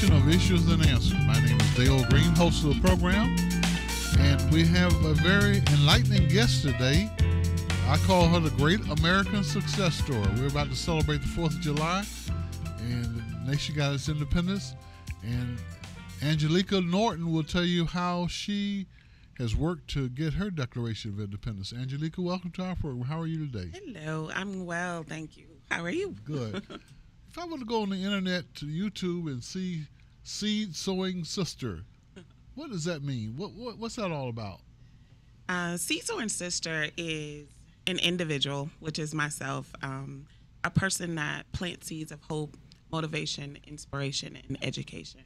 edition of Issues and Answers. My name is Dale Green, host of the program, and we have a very enlightening guest today. I call her the Great American Success Story. We're about to celebrate the 4th of July, and the nation got its independence. And Angelica Norton will tell you how she has worked to get her Declaration of Independence. Angelica, welcome to our program. How are you today? Hello, I'm well, thank you. How are you? Good. if I were to go on the internet to YouTube and see Seed Sowing Sister, what does that mean? What, what what's that all about? Uh, Seed Sowing Sister is an individual, which is myself, um, a person that plants seeds of hope, motivation, inspiration, and education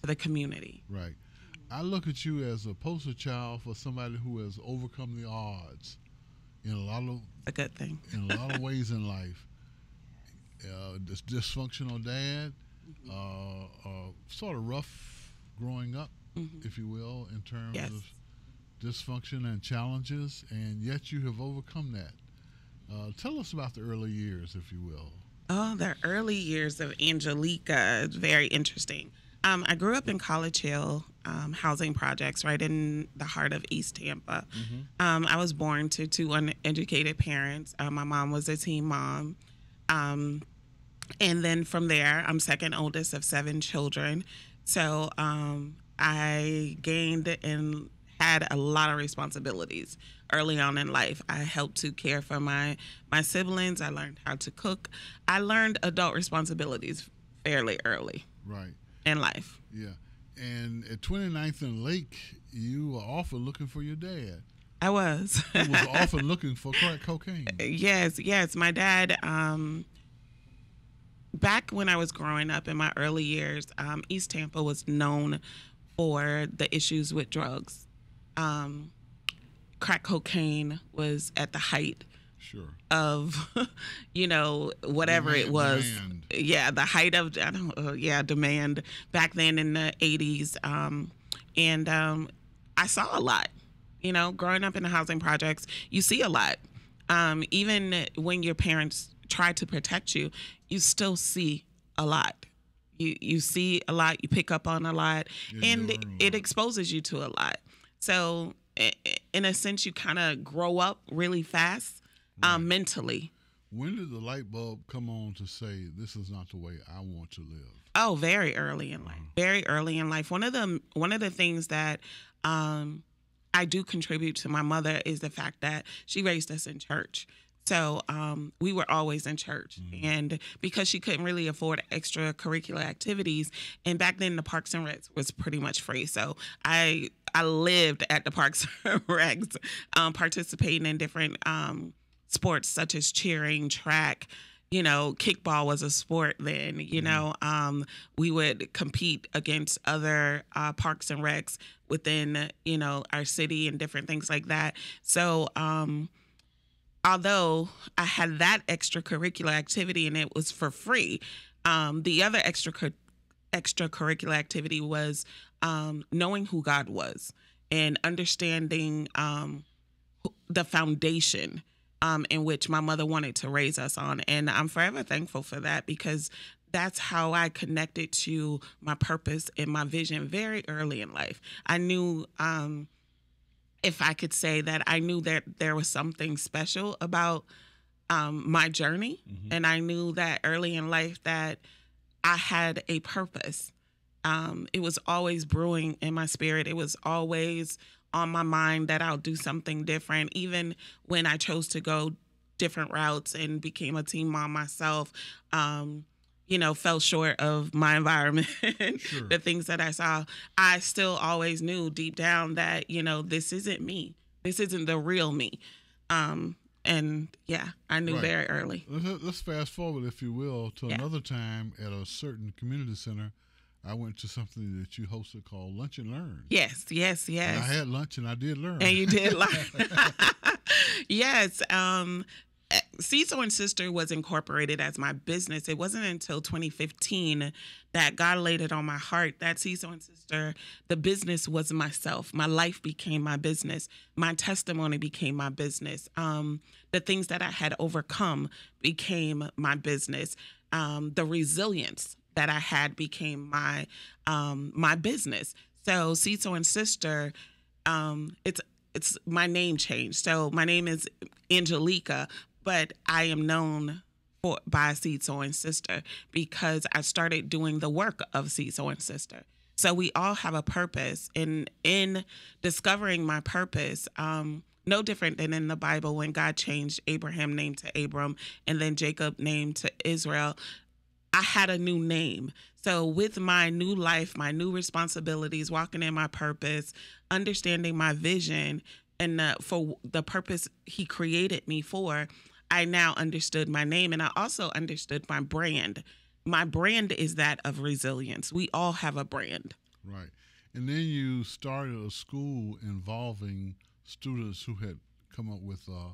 to the community. Right. I look at you as a poster child for somebody who has overcome the odds in a lot of a good thing in a lot of ways in life. Uh, this dysfunctional dad, mm-hmm. uh, uh, sort of rough growing up, mm-hmm. if you will, in terms yes. of dysfunction and challenges, and yet you have overcome that. Uh, tell us about the early years, if you will. Oh, the early years of Angelica, very interesting. Um, I grew up in College Hill um, housing projects right in the heart of East Tampa. Mm-hmm. Um, I was born to two uneducated parents. Uh, my mom was a teen mom. Um, and then from there, I'm second oldest of seven children. So um, I gained and had a lot of responsibilities early on in life. I helped to care for my my siblings. I learned how to cook. I learned adult responsibilities fairly early. Right. In life. Yeah. And at 29th and Lake, you were often looking for your dad. I was. was often looking for crack cocaine. Yes, yes. My dad, um, back when I was growing up in my early years, um, East Tampa was known for the issues with drugs. Um, crack cocaine was at the height sure. of, you know, whatever demand, it was. Demand. Yeah, the height of, I don't, uh, yeah, demand back then in the 80s. Um, and um, I saw a lot. You know, growing up in the housing projects, you see a lot. Um, even when your parents try to protect you, you still see a lot. You you see a lot, you pick up on a lot, and it, it exposes you to a lot. So, in a sense, you kind of grow up really fast um, right. um, mentally. When did the light bulb come on to say this is not the way I want to live? Oh, very early in life. Uh-huh. Very early in life. One of the one of the things that um, I do contribute to my mother is the fact that she raised us in church. So um, we were always in church, mm-hmm. and because she couldn't really afford extracurricular activities, and back then the Parks and Recs was pretty much free. So I I lived at the Parks and Recs, um, participating in different um, sports such as cheering, track, you know, kickball was a sport then. You mm-hmm. know, um, we would compete against other uh, parks and recs within, you know, our city and different things like that. So, um, although I had that extracurricular activity and it was for free, um, the other extra extracurricular activity was um, knowing who God was and understanding um, the foundation um, in which my mother wanted to raise us on. And I'm forever thankful for that because that's how I connected to my purpose and my vision very early in life. I knew, um, if I could say that, I knew that there was something special about um, my journey. Mm-hmm. And I knew that early in life that I had a purpose. Um, it was always brewing in my spirit. It was always on my mind that I'll do something different, even when I chose to go different routes and became a teen mom myself. Um, you know, fell short of my environment, sure. the things that I saw. I still always knew deep down that you know this isn't me. This isn't the real me. Um, and yeah, I knew right. very early. Let's fast forward, if you will, to yeah. another time at a certain community center I went to something that you hosted called Lunch and Learn. Yes, yes, yes. And I had lunch and I did learn. And you did learn. yes. Um, Seed Sowing Sister was incorporated as my business. It wasn't until 2015 that God laid it on my heart that Seed Sowing Sister, the business was myself. My life became my business. My testimony became my business. Um, the things that I had overcome became my business. Um, the resilience that I had became my um, my business. So Seed Sowing Sister, um, it's it's my name changed. So my name is Angelica, but I am known for by Seed Sowing Sister because I started doing the work of Seed Sowing Sister. So we all have a purpose, and in discovering my purpose, um, no different than in the Bible when God changed Abraham name to Abram and then Jacob name to Israel. I had a new name. So, with my new life, my new responsibilities, walking in my purpose, understanding my vision, and uh, for the purpose He created me for, I now understood my name and I also understood my brand. My brand is that of resilience. We all have a brand. Right. And then you started a school involving students who had come up with, uh,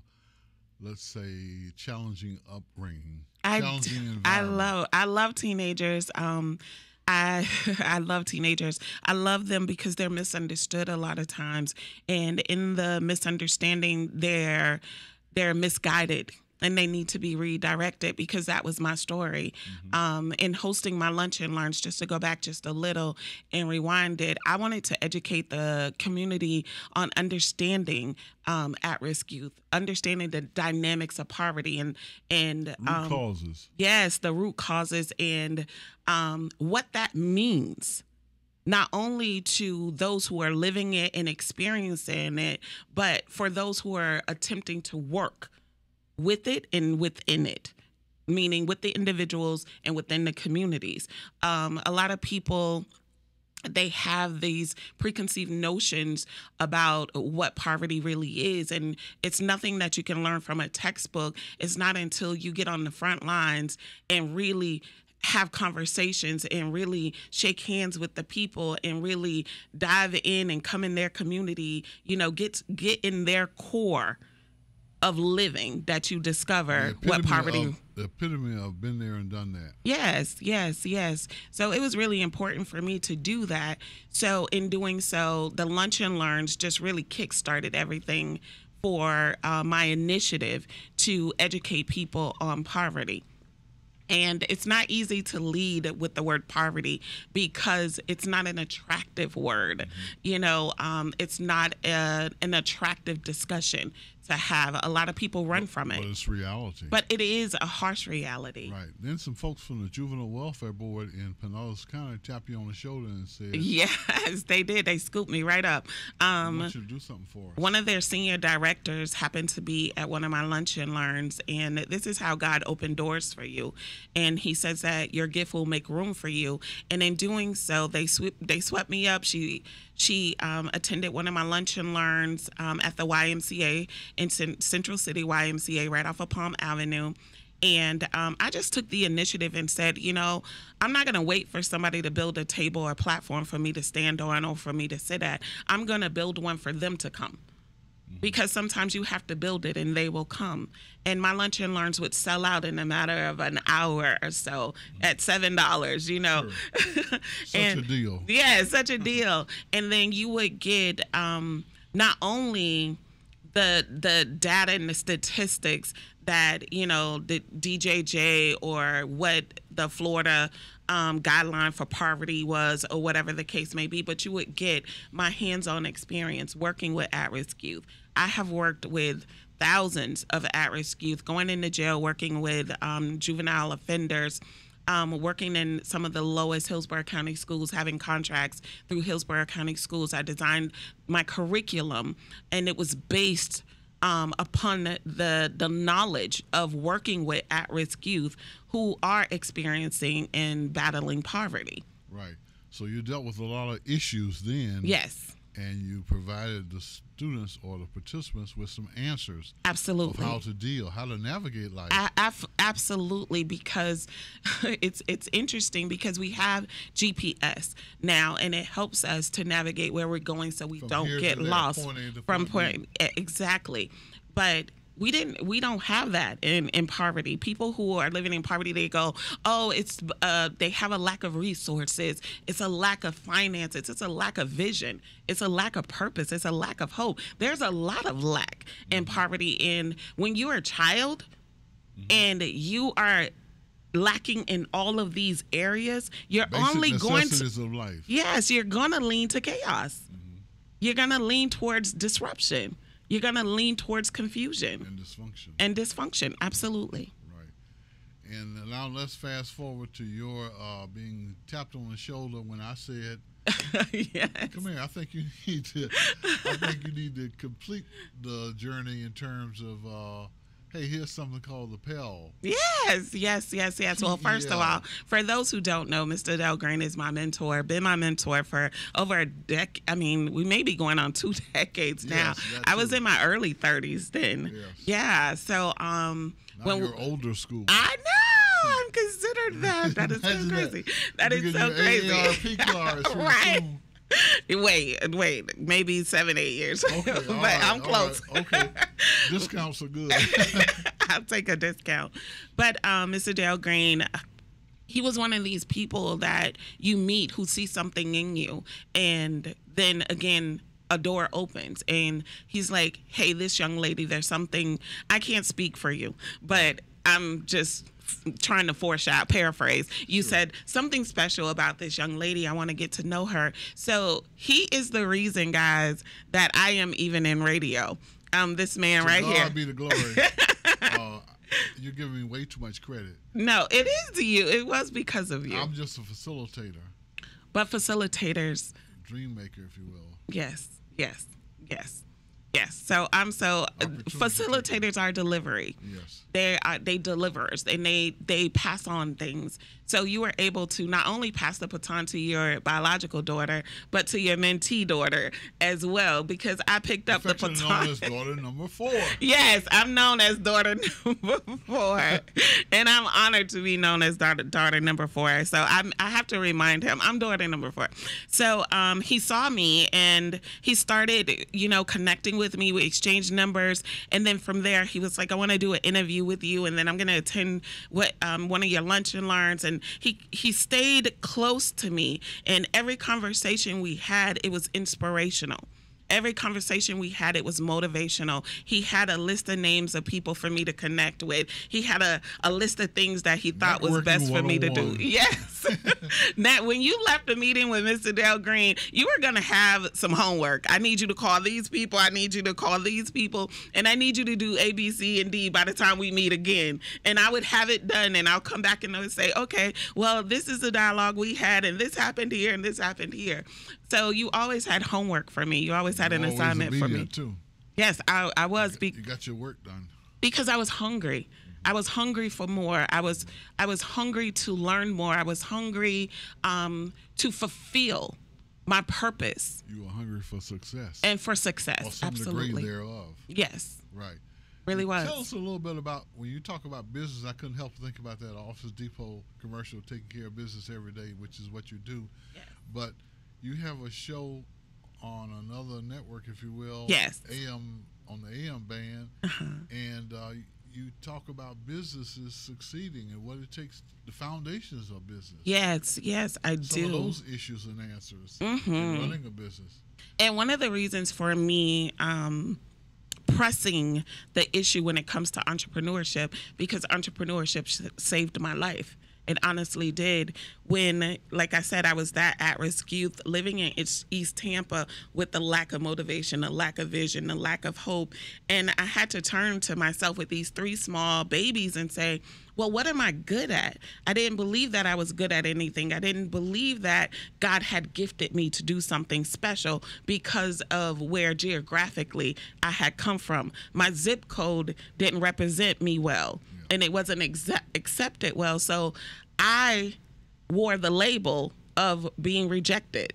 let's say, challenging upbringing. I, challenging I love I love teenagers. Um, I I love teenagers. I love them because they're misunderstood a lot of times, and in the misunderstanding, they're they're misguided and they need to be redirected because that was my story. Mm-hmm. Um, in hosting my lunch and learns, just to go back just a little and rewind it, I wanted to educate the community on understanding um, at-risk youth, understanding the dynamics of poverty and and root um, causes. Yes, the root causes and um, what that means not only to those who are living it and experiencing it, but for those who are attempting to work with it and within it meaning with the individuals and within the communities. Um, a lot of people they have these preconceived notions about what poverty really is and it's nothing that you can learn from a textbook. It's not until you get on the front lines and really have conversations and really shake hands with the people and really dive in and come in their community you know get get in their core of living that you discover what poverty of, the epitome of been there and done that. Yes yes yes. So it was really important for me to do that. So in doing so the lunch and learns just really kick-started everything for uh, my initiative to educate people on poverty. And it's not easy to lead with the word poverty because it's not an attractive word. Mm-hmm. You know, um, it's not a, an attractive discussion to have. A lot of people run but, from it. But it's reality. But it is a harsh reality. Right. Then some folks from the Juvenile Welfare Board in Pinellas County tap you on the shoulder and said, Yes, they did. They scooped me right up. Um, I want you to do something for us. One of their senior directors happened to be at one of my lunch and learns, and this is how God opened doors for you. And he says that your gift will make room for you. And in doing so, they sweep, they swept me up. She she um, attended one of my lunch and learns um, at the YMCA in Central City YMCA, right off of Palm Avenue. And um, I just took the initiative and said, you know, I'm not going to wait for somebody to build a table or platform for me to stand on or for me to sit at. I'm going to build one for them to come because sometimes you have to build it and they will come. And my lunch and learns would sell out in a matter of an hour or so at seven dollars, you know. Sure. such and, a deal. Yeah, such a deal. and then you would get um, not only the the data and the statistics that you know the DJJ or what the Florida um, guideline for poverty was, or whatever the case may be, but you would get my hands-on experience working with at-risk youth. I have worked with thousands of at-risk youth going into jail, working with um, juvenile offenders. Um, working in some of the lowest Hillsborough County schools, having contracts through Hillsborough County schools. I designed my curriculum, and it was based um, upon the the knowledge of working with at-risk youth who are experiencing and battling poverty. Right. So you dealt with a lot of issues then. Yes and you provided the students or the participants with some answers absolutely of how to deal how to navigate life. Absolutely because it's it's interesting because we have gps now and it helps us to navigate where we're going so we from don't get lost point from point exactly. But we didn't we don't have that in in poverty people who are living in poverty they go oh it's uh they have a lack of resources it's a lack of finances it's a lack of vision it's a lack of purpose it's a lack of hope there's a lot of lack in mm-hmm. poverty in when you're a child mm-hmm. and you are lacking in all of these areas, you're Basic only going to of life. Yes, you're going to lean to chaos. You're going to lean towards disruption. You're going to lean towards confusion and dysfunction. and dysfunction. Absolutely. Right. And now let's fast forward to your uh, being tapped on the shoulder when I said, yes. "Come here." I think you need to. I think you need to complete the journey in terms of. Uh, Hey, here's something called the PEL. Yes, yes, yes, yes. Well, first of all, for those who don't know, Mr. Dale Green is my mentor. Been my mentor for over a decade. I mean, we may be going on two decades now. Yes, that I was in my early 30s then. Yes. Yeah. So, um, Now when you're older school. I know I'm considered that. That is so crazy. That You is so crazy. Right. Wait, wait, maybe seven, eight years. Okay, but right, I'm close. right, Okay, discounts are good. I'll take a discount. But um, Mr. Dale Green, he was one of these people that you meet who see something in you, and then again. A door opens and he's like, Hey, this young lady, there's something I can't speak for you, but I'm just trying to foreshadow, paraphrase. You said something special about this young lady. I want to get to know her. So he is the reason, guys, that I am even in radio. Um, this man To right God here. be the glory. uh, you're giving me way too much credit. No, it is you. It was because of you. I'm just a facilitator, but facilitators, dream maker, if you will. yes, yes, yes, yes. So I'm so uh, facilitators are delivery. Yes. They are they delivers and they they pass on things. So you were able to not only pass the baton to your biological daughter, but to your mentee daughter as well, because I picked up the baton. known as daughter number four. Yes, I'm known as daughter number four, and I'm honored to be known as daughter, daughter number four. So I'm, I have to remind him I'm daughter number four. So um, he saw me and he started, you know, connecting with me. We exchanged numbers, and then from there he was like, "I want to do an interview with you, and then I'm going to attend what um, one of your lunch and learns." And he he stayed close to me, and every conversation we had, it was inspirational every conversation we had it was motivational. He had a list of names of people for me to connect with. He had a, a list of things that he thought was best for me to do. yes. That when you left the meeting with mr dale green you were going to have some homework. I need you to call these people. I need you to call these people. And i need you to do a b c and d by the time we meet again. And i would have it done and i'll come back and I would say okay well this is the dialogue we had and this happened here and this happened here. So you always had homework for me. You always had an Always assignment for me. Too. Yes, I, I was be- You got your work done. because I was hungry. I was hungry for more. I was I was hungry to learn more. I was hungry um, to fulfill my purpose You were hungry for success and for or success. Absolutely. thereof. Yes, Right. really was. Tell us a little bit about when you talk about business. I couldn't help but think about that Office Depot commercial, taking care of business every day, which is what you do. Yes. But you have a show on another network, if you will. Yes. AM on the AM band, Uh-huh. and uh, you talk about businesses succeeding and what it takes, the foundations of business. Yes, yes, I Some do. of those issues and answers Mhm. in running a business. And one of the reasons for me um, pressing the issue when it comes to entrepreneurship, because entrepreneurship saved my life. It honestly did. When, like I said, I was that at risk youth living in East East Tampa with the lack of motivation, the lack of vision, the lack of hope. And I had to turn to myself with these three small babies and say, well, what am I good at? I didn't believe that I was good at anything. I didn't believe that God had gifted me to do something special because of where geographically I had come from. My zip code didn't represent me well, and it wasn't exa- accepted well. So I wore the label of being rejected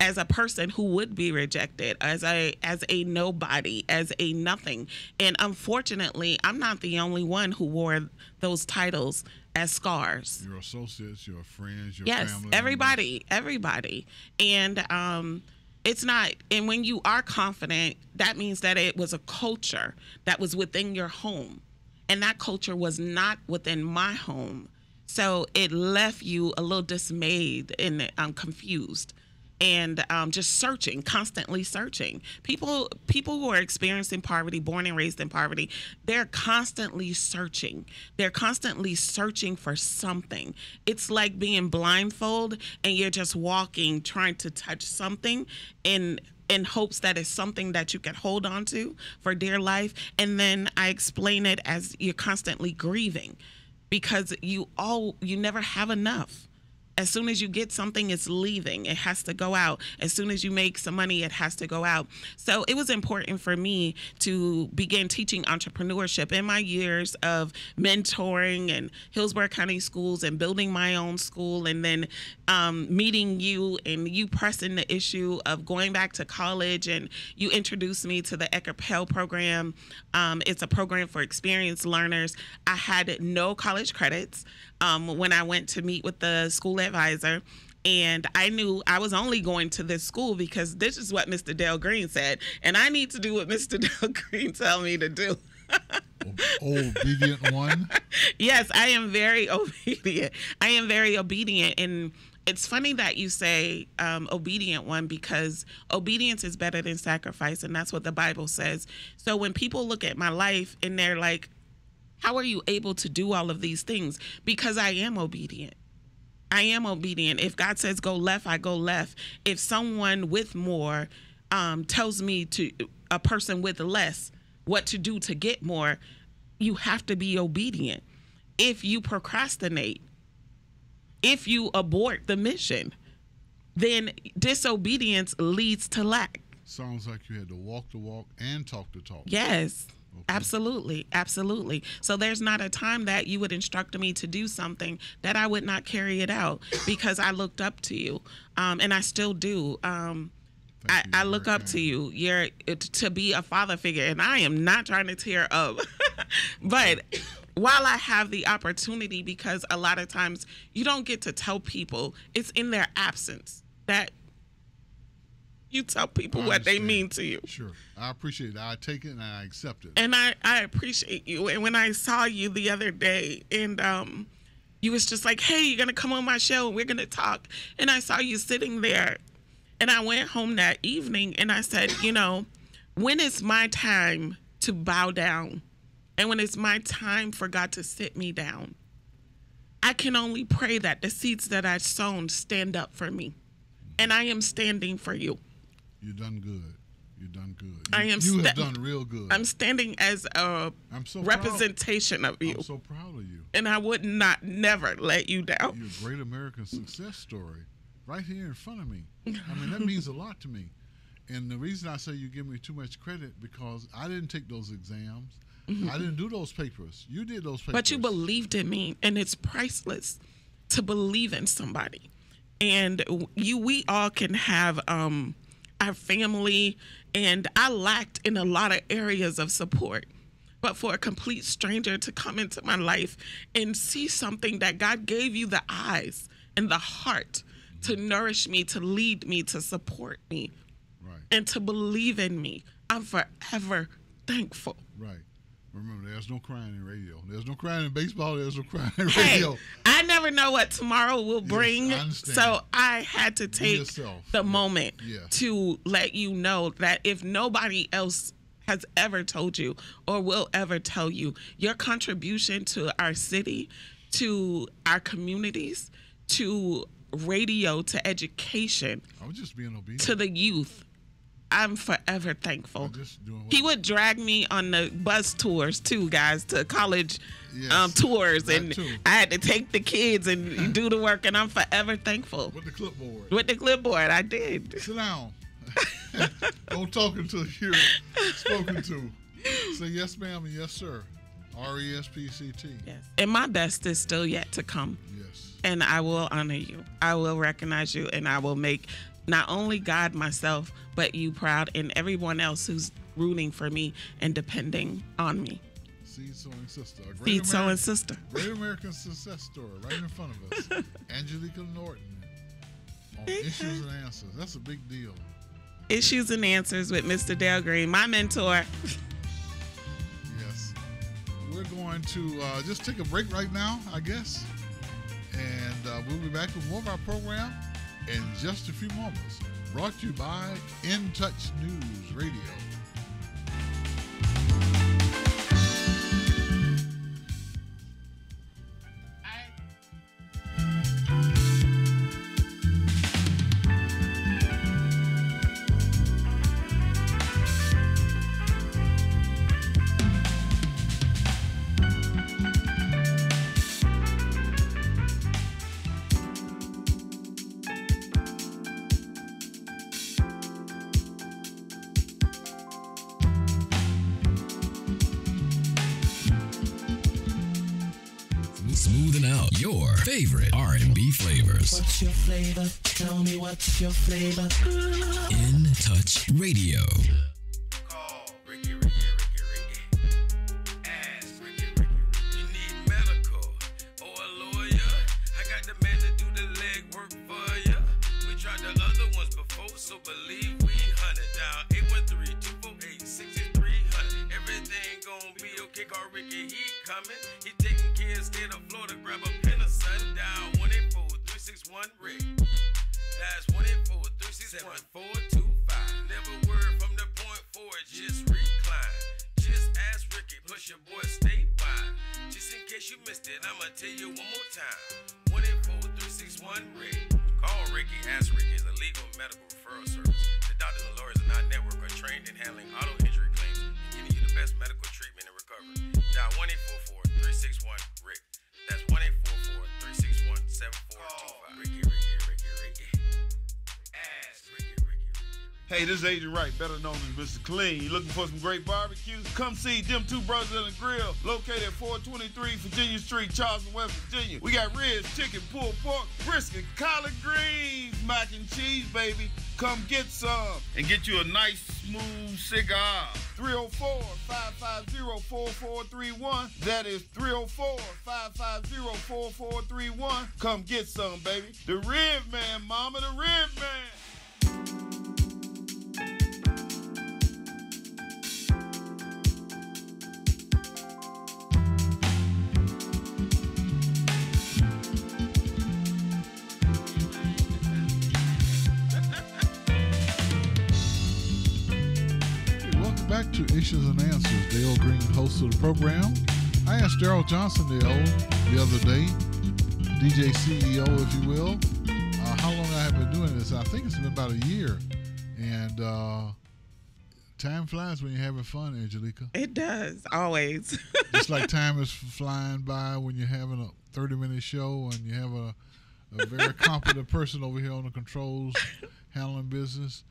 as a person who would be rejected as a as a nobody as a nothing and unfortunately i'm not the only one who wore those titles as scars Your associates, your friends, your yes family. everybody everybody and um it's not and when you are confident that means that it was a culture that was within your home and that culture was not within my home. So it left you a little dismayed and um, confused and um, just searching, constantly searching. People, people who are experiencing poverty, born and raised in poverty, they're constantly searching. They're constantly searching for something. It's like being blindfolded and you're just walking, trying to touch something, and in hopes that it's something that you can hold on to for dear life. And then I explain it as you're constantly grieving because you all you never have enough as soon as you get something, it's leaving. It has to go out. As soon as you make some money, it has to go out. So it was important for me to begin teaching entrepreneurship in my years of mentoring and Hillsborough County schools and building my own school, and then um, meeting you and you pressing the issue of going back to college. And you introduced me to the Eckerd PEL program. Um, it's a program for experienced learners. I had no college credits um, when I went to meet with the school advisor. And I knew I was only going to this school because this is what Mr. Dale Green said. And I need to do what Mr. Dale Green tell me to do. obedient one? yes, I am very obedient. I am very obedient. And it's funny that you say um, obedient one because obedience is better than sacrifice. And that's what the Bible says. So when people look at my life and they're like, how are you able to do all of these things? Because I am obedient. I am obedient. If God says go left, I go left. If someone with more um, tells me to a person with less what to do to get more, you have to be obedient. If you procrastinate, if you abort the mission, then disobedience leads to lack. Sounds like you had to walk the walk and talk the talk. Yes. Absolutely, absolutely. So there's not a time that you would instruct me to do something that I would not carry it out because I looked up to you, um, and I still do. Um, I, I, look up to you. You're to be a father figure, and I am not trying to tear up, but while I have the opportunity, because a lot of times you don't get to tell people, it's in their absence that you tell people what they mean to you. Sure. I appreciate it. I take it and I accept it. And I, I appreciate you. And when I saw you the other day and um you was just like, Hey, you're gonna come on my show and we're gonna talk. And I saw you sitting there and I went home that evening and I said, you know, when is my time to bow down? And when it's my time for God to sit me down, I can only pray that the seeds that I've sown stand up for me. And I am standing for you. You done good. You've done good. You, I am. You have done real good. I'm standing as a I'm so representation proud. of you. I'm so proud of you. And I would not never let you down. You're a great American success story, right here in front of me. I mean, that means a lot to me. And the reason I say you give me too much credit because I didn't take those exams. Mm-hmm. I didn't do those papers. You did those papers. But you believed in me, and it's priceless to believe in somebody. And you, we all can have. um our family, and I lacked in a lot of areas of support. But for a complete stranger to come into my life and see something that God gave you the eyes and the heart to nourish me, to lead me, to support me, right. and to believe in me, I'm forever thankful. Right. Remember, there's no crying in radio. There's no crying in baseball. There's no crying in radio. Hey, I never know what tomorrow will bring. Yes, I so I had to take the yeah. moment yeah. to let you know that if nobody else has ever told you or will ever tell you, your contribution to our city, to our communities, to radio, to education, I was just being obedient. to the youth I'm forever thankful. He would drag me on the bus tours too, guys, to college yes, um, tours, and too. I had to take the kids and do the work, and I'm forever thankful. With the clipboard. With the clipboard, I did. Sit down. Don't talk until you're spoken to. Say yes, ma'am, and yes, sir. R E S P C T. Yes. And my best is still yet to come. Yes. And I will honor you. I will recognize you, and I will make not only God myself, but you proud and everyone else who's rooting for me and depending on me. Seed sowing sister. A Seed sowing sister. Great American success story right in front of us. Angelica Norton on Issues and Answers. That's a big deal. Issues and Answers with Mr. Dale Green, my mentor. yes. We're going to uh, just take a break right now, I guess. And uh, we'll be back with more of our program in just a few moments. Brought to you by N-TOUCH News Radio. Flavors. What's your flavor? Tell me what's your flavor. N-TOUCH Radio. 184-361 Rick. Call Ricky, ask Ricky is a legal medical referral service. The doctors and lawyers in our network are trained in handling auto injury claims and getting you the best medical treatment and recovery. Dial 1-844-361 Rick. That's 1-844-361-7425. Ricky, Ricky, Ricky, Hey, this is Agent Wright, better known as Mr. Clean. You looking for some great barbecues? Come see them two brothers in the grill, located at 423 Virginia Street, Charleston, West Virginia. We got ribs, chicken, pulled pork, brisket, collard greens, mac and cheese, baby. Come get some and get you a nice, smooth cigar. 304-550-4431. That is 304-550-4431. Come get some, baby. The Rib Man, mama, the Rib Man. To Issues and Answers. Dale Green, host of the program. I asked Daryl Johnson Dale the other day, DJ CEO, if you will, uh, how long I have been doing this. I think it's been about a year. And uh, time flies when you're having fun, Angelica. It does always. Just like time is flying by when you're having a 30 minute show and you have a, a very competent person over here on the controls handling business.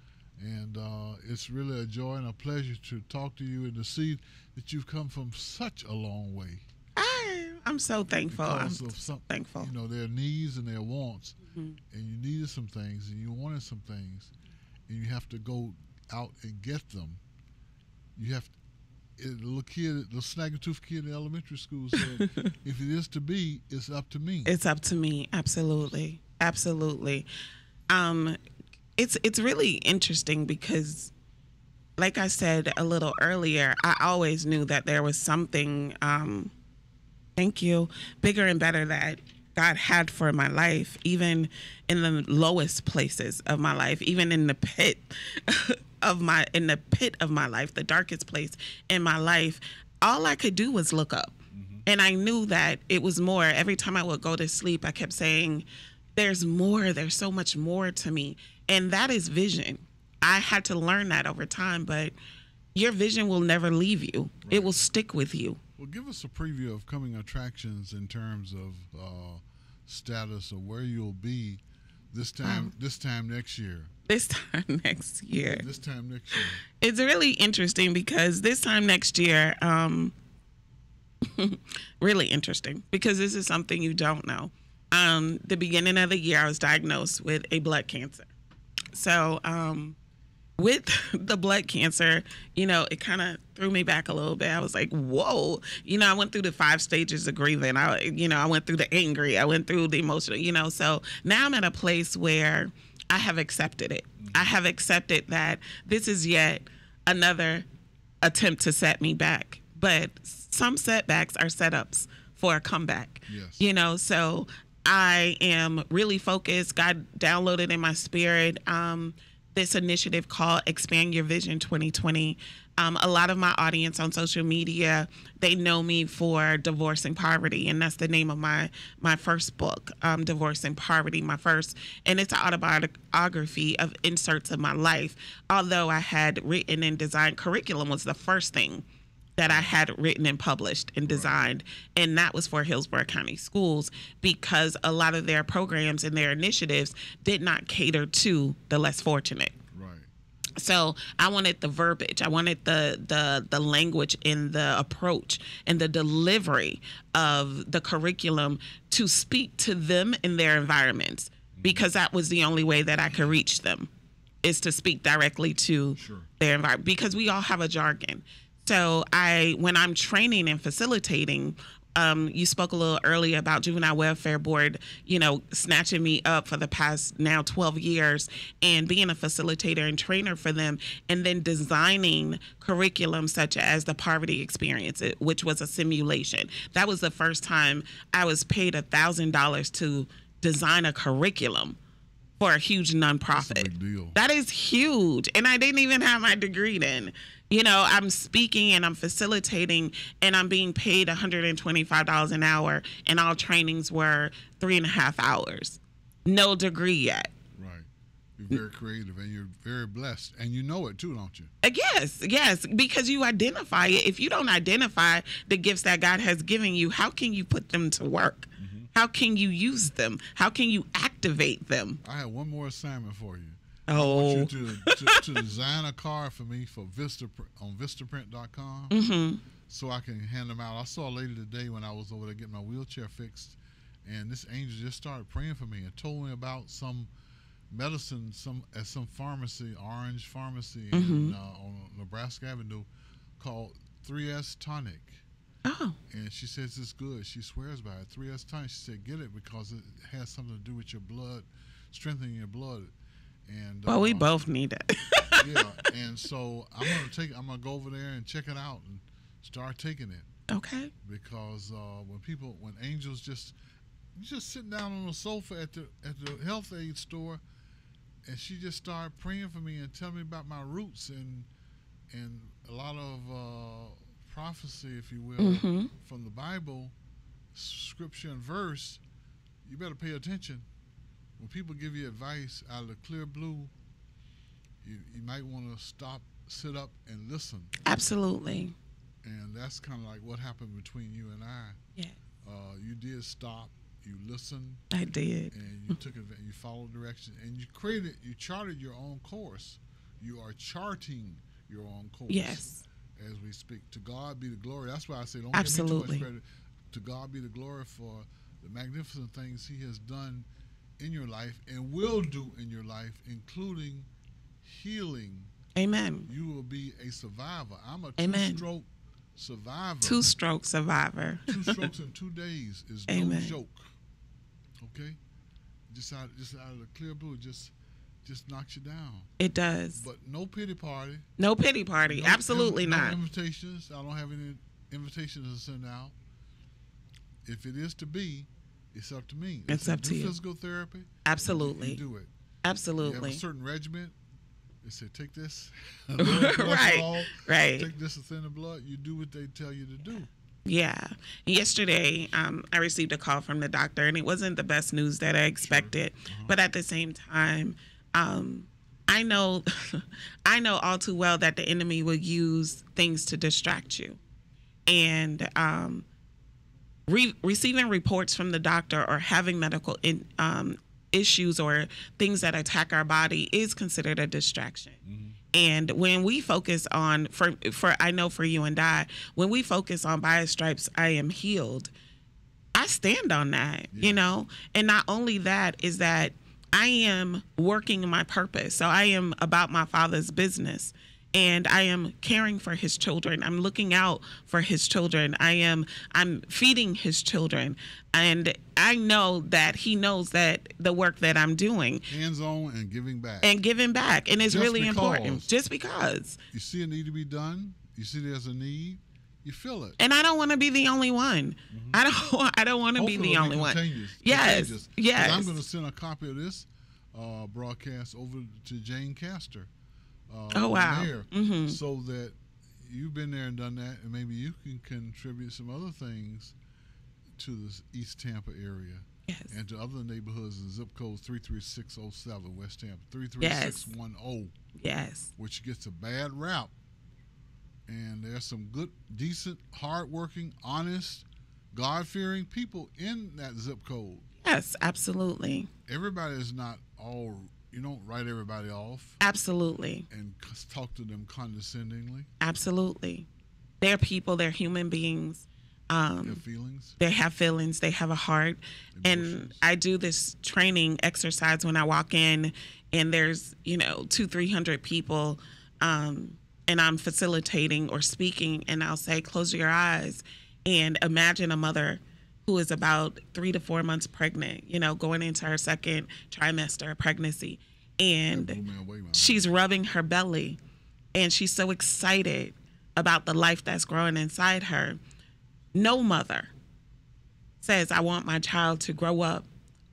And uh, it's really a joy and a pleasure to talk to you and to see that you've come from such a long way. I, I'm so thankful. I'm of some, thankful. You know, their needs and their wants. Mhm. And you needed some things and you wanted some things. And you have to go out and get them. You have to, the little kid, the snaggletooth kid in elementary school said, if it is to be, it's up to me. It's up to me. Absolutely. Absolutely. Um it's it's really interesting because like I said a little earlier, I always knew that there was something um thank you, bigger and better that God had for my life, even in the lowest places of my life, even in the pit of my in the pit of my life, the darkest place in my life, all I could do was look up. And I knew that it was more. Every time I would go to sleep, I kept saying, There's more, there's so much more to me. And that is vision. I had to learn that over time, but your vision will never leave you. It will stick with you. Well, give us a preview of coming attractions in terms of uh, status or where you'll be this time. this time next year. This time next year. This time next year. it's really interesting because this time next year, um, really interesting because this is something you don't know. Um, the beginning of the year, I was diagnosed with a blood cancer. So, um, with the blood cancer, you know, it kind of threw me back a little bit. I was like, whoa, you know, I went through the five stages of grieving. I, you know, I went through the angry, I went through the emotional, you know. So now I'm at a place where I have accepted it. I have accepted that this is yet another attempt to set me back. But some setbacks are setups for a comeback. Yes. You know, so I am really focused. God downloaded in my spirit um, this initiative called Expand Your Vision 2020. Um, a lot of my audience on social media, they know me for Divorcing Poverty, and that's the name of my my first book, um, Divorcing Poverty, my first, and it's an autobiography of inserts of my life. Although I had written and designed curriculum was the first thing that I had written and published and designed, and that was for Hillsborough County Schools because a lot of their programs and their initiatives did not cater to the less fortunate. Right. So I wanted the verbiage, I wanted the the the language and the approach and the delivery of the curriculum to speak to them in their environments mm-hmm. because that was the only way that I could reach them is to speak directly to Sure. their environment because we all have a jargon. So I when I'm training and facilitating um, you spoke a little earlier about juvenile welfare board you know snatching me up for the past now 12 years and being a facilitator and trainer for them and then designing curriculum such as the poverty experience which was a simulation. That was the first time i was paid a thousand dollars to design a curriculum for a huge nonprofit deal. that is huge. And I didn't even have my degree then. You know, I'm speaking and I'm facilitating and I'm being paid $125 an hour, and all trainings were three and a half hours. No degree yet. Right. You're very creative and you're very blessed. And you know it too, don't you? Uh, Yes, yes, because you identify it. If you don't identify the gifts that God has given you, how can you put them to work? How can you use them? How can you activate them? I have one more assignment for you. Oh, you to, to, to design a card for me for Vista on Vistaprint.com Mm-hmm. so I can hand them out. I saw a lady today when I was over there getting my wheelchair fixed, and this angel just started praying for me and told me about some medicine some at some pharmacy, Orange Pharmacy Mm-hmm. in, uh, on Nebraska Avenue, called 3S Tonic. Oh, And she says it's good. She swears by it. 3S times She said get it because it has something to do with your blood, strengthening your blood. And well, we uh, both need it. yeah, and so I'm gonna take. I'm gonna go over there and check it out and start taking it okay. because uh, when people, when angels just, just sitting down on the sofa at the at the health aid store, and she just started praying for me and telling me about my roots and and a lot of uh, prophecy, if you will, Mhm. from the Bible, scripture and verse. You better pay attention. When people give you advice out of the clear blue, you, you might want to stop, sit up, and listen. Absolutely. And that's kind of like what happened between you and I. Yeah, Uh, you did stop, you listened, I did. and you took advantage. You followed directions, and you created, you charted your own course. You are charting your own course. Yes. As we speak, to God be the glory. That's why I say, don't Absolutely. give me too much credit. To God be the glory for the magnificent things He has done in your life and will do in your life, including healing. Amen. You will be a survivor. I'm a two-stroke survivor. Two stroke survivor. two strokes in two days is no joke. Okay, just out just out of the clear blue, just just knocks you down. It does. But no pity party. No pity party. No Absolutely no not. invitations. I don't have any invitations to send out. If it is to be, it's up to me. If It's up to you. Physical therapy. Absolutely. You do it. Have a Absolutely. certain regimen. They say take this. Right. Right. Take this thin the blood. You do what they tell you to do. Yeah. Yesterday, um, I received a call from the doctor, and it wasn't the best news that I expected. But at the same time, um, I know, I know all too well that the enemy will use things to distract you, and um, re- receiving reports from the doctor or having medical in, um, issues or things that attack our body is considered a distraction. And when we focus on for for I know for you and I, when we focus on by stripes I am healed, I stand on that, you know? And not only that is that I am working my purpose. So I am about my father's business and I am caring for his children. I'm looking out for his children. I am I'm feeding his children. And I know that he knows that the work that I'm doing Hands on and giving back. and giving back and it's Just really important just because. you see a need to be done, you see there's a need, You feel it. and I don't want to be the only one. I don't. I don't want to be the only one. contagious- Yes, yes. I'm going to send a copy of this uh, broadcast over to Jane Castor. Uh, Oh, wow. Mhm. So that you've been there and done that, and maybe you can contribute some other things to this East Tampa area Yes. and to other neighborhoods in zip code 33607 West Tampa 33610, Yes. which gets a bad rap. And there's some good, decent, hardworking, honest, God-fearing people in that zip code. Yes. Absolutely. Everybody is not all. You don't write everybody off Absolutely. and talk to them condescendingly. Absolutely. They're people. They're human beings. Um, feelings. they have feelings. They have a heart. And I do this training exercise when I walk in, and there's you know two, three hundred people, um, and I'm facilitating or speaking, and I'll say, close your eyes and imagine a mother who is about three to four months pregnant. You know, going into her second trimester of pregnancy, and away, she's rubbing her belly and she's so excited about the life that's growing inside her. No mother says, I want my child to grow up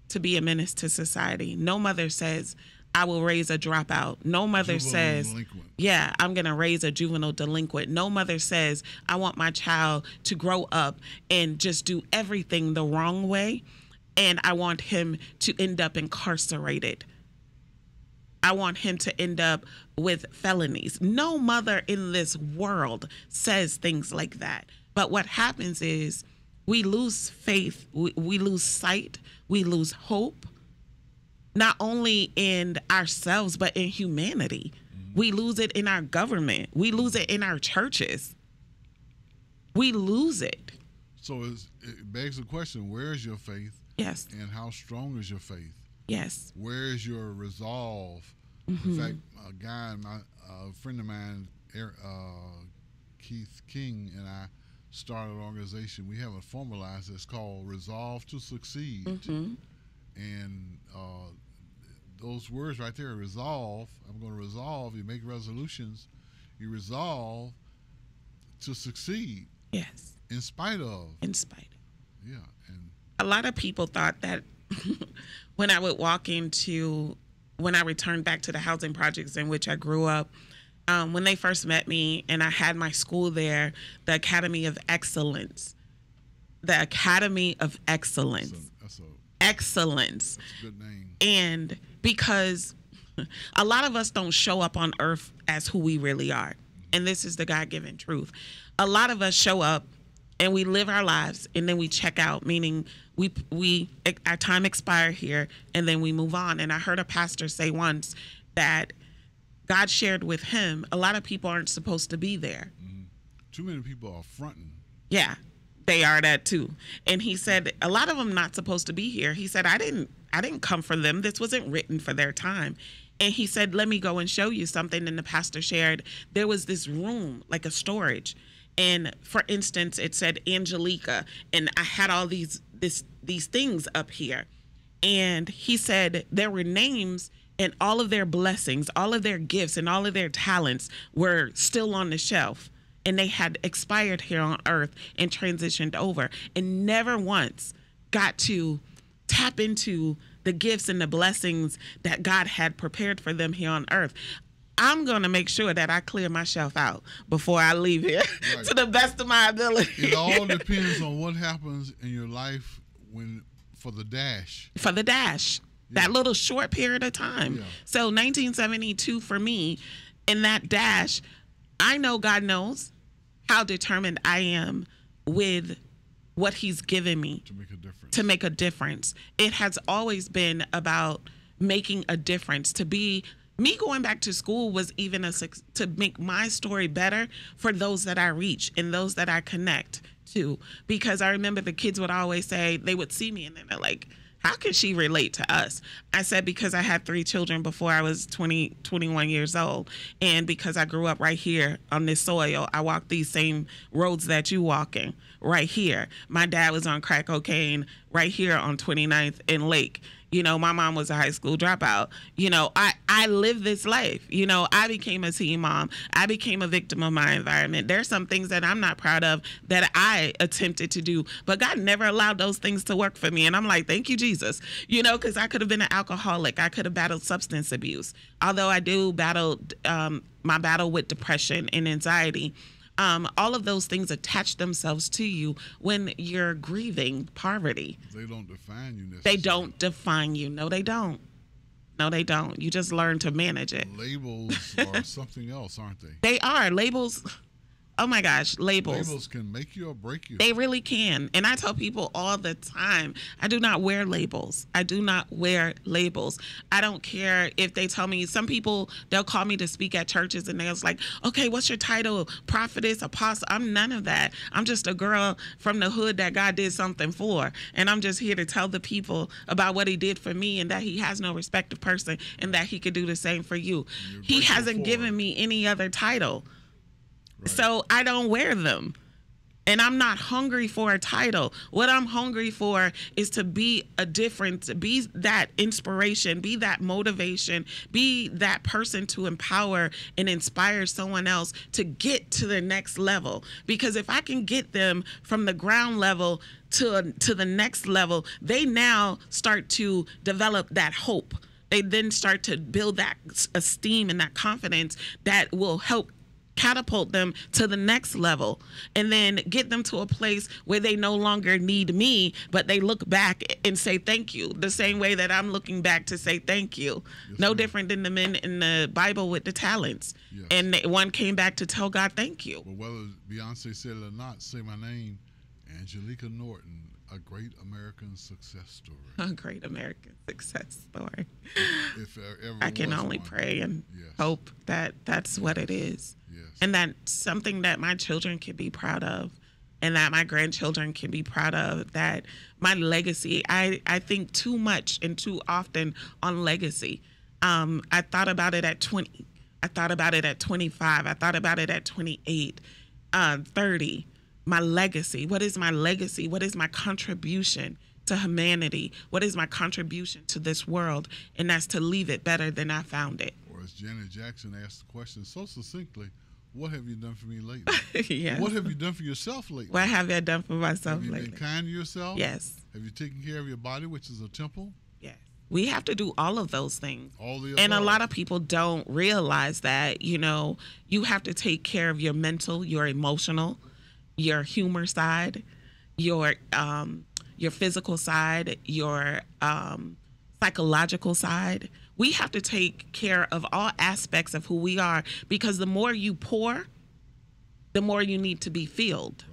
to be a menace to society. No mother says, I will raise a dropout. No mother Juvenile says, delinquent. yeah, I'm going to raise a juvenile delinquent. No mother says, I want my child to grow up and just do everything the wrong way. And I want him to end up incarcerated. I want him to end up with felonies. No mother in this world says things like that. But what happens is we lose faith, we, we lose sight, we lose hope, not only in ourselves, but in humanity. We lose it in our government, we lose it in our churches. We lose it. So it's, it begs the question: Where is your faith, Yes, and how strong is your faith? yes, Where is your resolve? Mm-hmm. In fact, a guy, my a friend of mine, uh, Keith King, and I started an organization. We haven't formalized. It's called Resolve to Succeed, Mm-hmm. and uh, those words right there, resolve. I'm going to resolve. You make resolutions. You resolve to succeed yes, in spite of. in spite. Yeah, and a lot of people thought that when I would walk into, when I returned back to the housing projects in which I grew up, um, when they first met me and I had my school there, the Academy of Excellence, the Academy of Excellence, so that's a, excellence. that's a good name. And because a lot of us don't show up on earth as who we really are. And this is the God given truth. A lot of us show up and we live our lives and then we check out, meaning we we our time expire here and then we move on. And I heard a pastor say once that God shared with him a lot of people aren't supposed to be there. Mm-hmm. Too many people are fronting. Yeah, they are that too. And he said a lot of them not supposed to be here. He said I didn't I didn't come for them. This wasn't written for their time. And he said, "Let me go and show you something." And the pastor shared there was this room like a storage. And for instance, it said Angelica and I had all these this these things up here. And he said there were names and all of their blessings, all of their gifts, and all of their talents were still on the shelf. And they had expired here on earth and transitioned over, and never once got to tap into the gifts and the blessings that God had prepared for them here on earth. I'm going to make sure that I clear my shelf out before I leave here Right. to the best of my ability. It all depends on what happens in your life when for the dash. for the dash that little short period of time Yeah. so 1972 for me in that dash i know god knows how determined i am with what he's given me to make a difference. to make a difference. It has always been about making a difference. To be me going back to school was even a to make my story better for those that I reach and those that I connect to. Because I remember the kids would always say they would see me and then they're like, how can she relate to us? I said, because I had three children before I was 20, 21 years old. And because I grew up right here on this soil, I walked these same roads that you walking right here. My dad was on crack cocaine right here on 29th and Lake. You know, my mom was a high school dropout. You know, I I live this life. You know, I became a teen mom. I became a victim of my environment. There's some things that I'm not proud of that I attempted to do, but God never allowed those things to work for me. And I'm like, thank you, Jesus. You know, because I could have been an alcoholic. I could have battled substance abuse. Although I do battle um, my battle with depression and anxiety. Um, all of those things attach themselves to you when you're grieving poverty. They don't define you necessarily. They don't define you. No, they don't. No, they don't. You just learn to manage it. Labels are something else, aren't they? They are labels. Oh my gosh, labels. Labels can make you or break you. They really can. And I tell people all the time, I do not wear labels. I do not wear labels. I don't care if they tell me, some people, they'll call me to speak at churches and they're like, okay, what's your title? Prophetess, apostle? I'm none of that. I'm just a girl from the hood that God did something for. And I'm just here to tell the people about what he did for me and that he has no respect of person and that he could do the same for you. You're He hasn't given me any other title. So I don't wear them. And I'm not hungry for a title. What I'm hungry for is to be a difference, be that inspiration, be that motivation, be that person to empower and inspire someone else to get to the next level. Because if I can get them from the ground level to to the next level, they now start to develop that hope. They then start to build that esteem and that confidence that will help catapult them to the next level and then get them to a place where they no longer need me but they look back and say thank you the same way that I'm looking back to say thank you no ma'am. different than the men in the Bible with the talents Yes. and one came back to tell God thank you But whether Beyonce said it or not, say my name, Angelica Norton, a great American success story. a great American success story If ever I can only one. pray and Yes. hope that that's what it is Yes. and that's something that my children can be proud of and that my grandchildren can be proud of that my legacy i i think too much and too often on legacy. Um i thought about it at 20 i thought about it at 25 i thought about it at 28 uh 30 my legacy what is my legacy? What is my contribution to humanity? What is my contribution to this world? And that's to leave it better than i found it as Janet Jackson asked the question so succinctly, what have you done for me lately? yes What have you done for yourself lately? what have i done for myself have you lately been kind to yourself? yes Have you taken care of your body, which is a temple? Yes. We have to do all of those things. All the And a lot of people don't realize that, you know, you have to take care of your mental, your emotional, your humor side, your um your physical side, your um psychological side. We have to take care of all aspects of who we are because the more you pour, the more you need to be filled.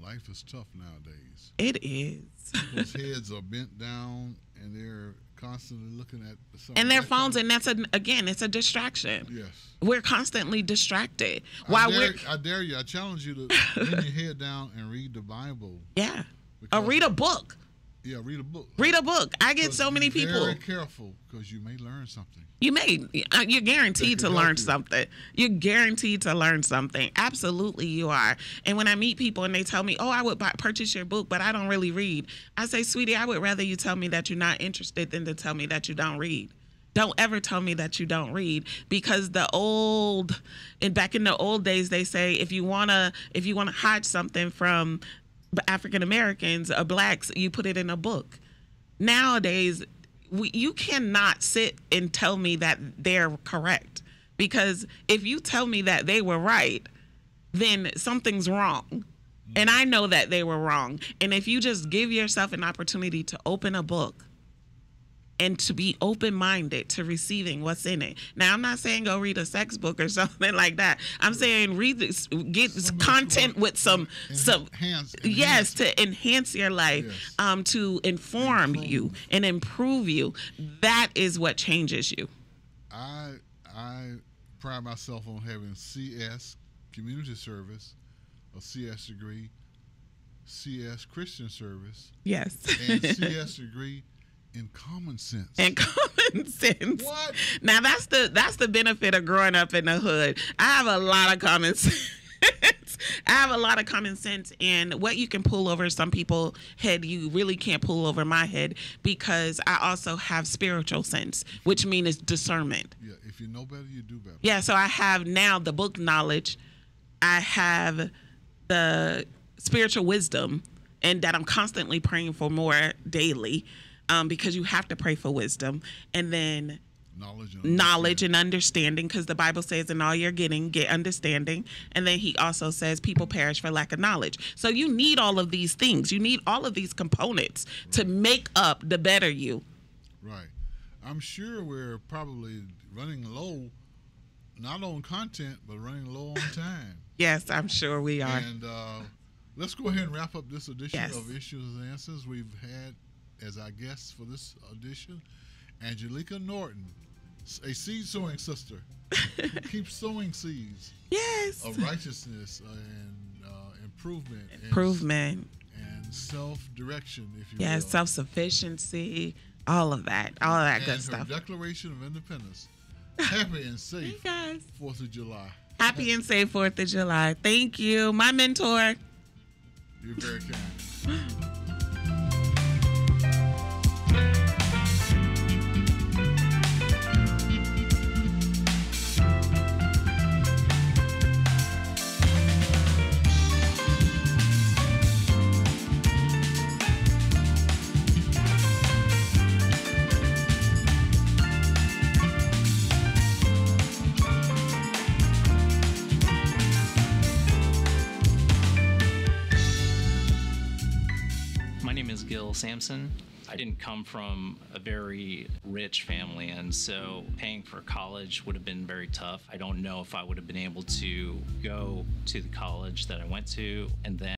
Right. Life is tough nowadays. It is. People's heads are bent down and they're constantly looking at something. And their phones, and that's a, again, it's a distraction. Yes. We're constantly distracted. Dare, we're I dare you. I challenge you to lean your head down and read the Bible. yeah, or read a book. Yeah, read a book. Read a book. I get so many people. Very careful because you may learn something. You may, uh, you're guaranteed to learn you. something. You're guaranteed to learn something. Absolutely, you are. And when I meet people and they tell me, "Oh, I would buy, purchase your book, but I don't really read," I say, "Sweetie, I would rather you tell me that you're not interested than to tell me that you don't read." Don't ever tell me that you don't read because the old and back in the old days they say if you wanna if you wanna hide something from African Americans or uh, blacks, you put it in a book. Nowadays, we, you cannot sit and tell me that they're correct because if you tell me that they were right, then something's wrong. And I know that they were wrong. And if you just give yourself an opportunity to open a book and to be open minded to receiving what's in it. Now, I'm not saying go read a sex book or something like that. I'm saying read this, get Something content with some some enhance- yes to enhance your life Yes. um to inform you and improve you that is what changes you I I pride myself on having CS community service, a CS degree, CS Christian service, yes and CS degree in common sense. and common sense What? now that's the that's the benefit of growing up in the hood i have a lot of common sense I have a lot of common sense, and what you can pull over some people head, you really can't pull over my head because I also have spiritual sense, which means discernment. Yeah, if you know better, you do better. Yeah, so I have now the book knowledge, I have the spiritual wisdom, and that I'm constantly praying for more daily, um, because you have to pray for wisdom, and then Knowledge and knowledge and understanding because the bible says in all you're getting get understanding and then he also says people perish for lack of knowledge so you need all of these things you need all of these components to make up the better you Right. I'm sure we're probably running low, not on content, but running low on time. yes i'm sure we are And uh, let's go ahead and wrap up this edition Yes. of Issues and Answers. We've had as our guest for this audition, Angelica Norton, a seed sowing sister who keeps sowing seeds yes of righteousness and uh, improvement, and- improvement and, self direction, if you yes will. self-sufficiency all of that all of that and good stuff Declaration of Independence. Happy and safe Fourth of July. happy and safe fourth of july thank you my mentor You're very kind. Sampson. I didn't come from a very rich family, and so paying for college would have been very tough. I don't know if I would have been able to go to the college that I went to and then